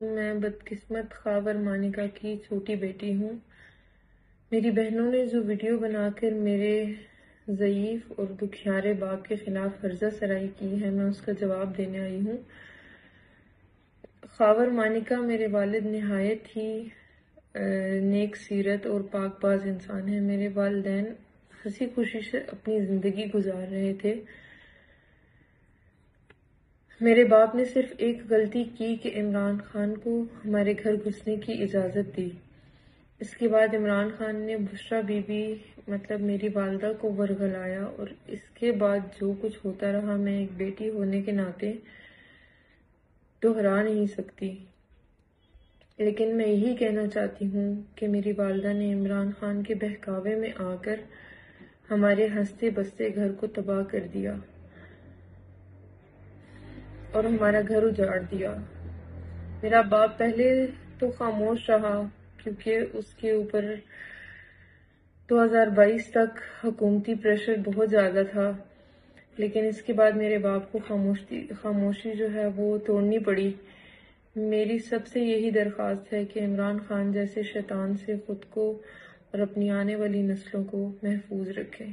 میں بدقسمت خاور مانکا کی چھوٹی بیٹی ہوں۔ میری بہنوں نے جو ویڈیو بنا کر میرے ضعیف اور دکھیارے باپ کے خلاف حرزہ سرائی کی ہے، میں اس کا جواب دینے آئی ہوں۔ خاور مانکا میرے والد نہایت ہی نیک سیرت اور پاک باز انسان ہے میرے والدین ہنسی خوشی سے اپنی زندگی گزار رہے تھے۔ میرے باپ نے صرف ایک غلطی کی کہ عمران خان کو ہمارے گھر گھسنے کی اجازت دی۔ اس کے بعد عمران خان نے بشرا بی بی مطلب میری والدہ کو ورگلایا اور اس کے بعد جو کچھ ہوتا رہا، میں ایک بیٹی ہونے کے ناطے دہرا نہیں سکتی۔ لیکن میں یہی کہنا چاہتی ہوں کہ میری والدہ نے عمران خان کے بہکاوے میں آ کر ہمارے ہنستے بستے گھر کو تباہ کر دیا۔ اور ہمارا گھر اجاڑ دیا۔ میرا باپ پہلے تو خاموش رہا، کیونکہ اس کے اوپر دو ہزار بائیس تک حکومتی پریشر بہت زیادہ تھا، لیکن اس کے بعد میرے باپ کو خاموشی خاموشی جو ہے وہ توڑنی پڑی۔ میری سب سے یہی درخواست ہے کہ عمران خان جیسے شیطان سے خود کو اور اپنی آنے والی نسلوں کو محفوظ رکھیں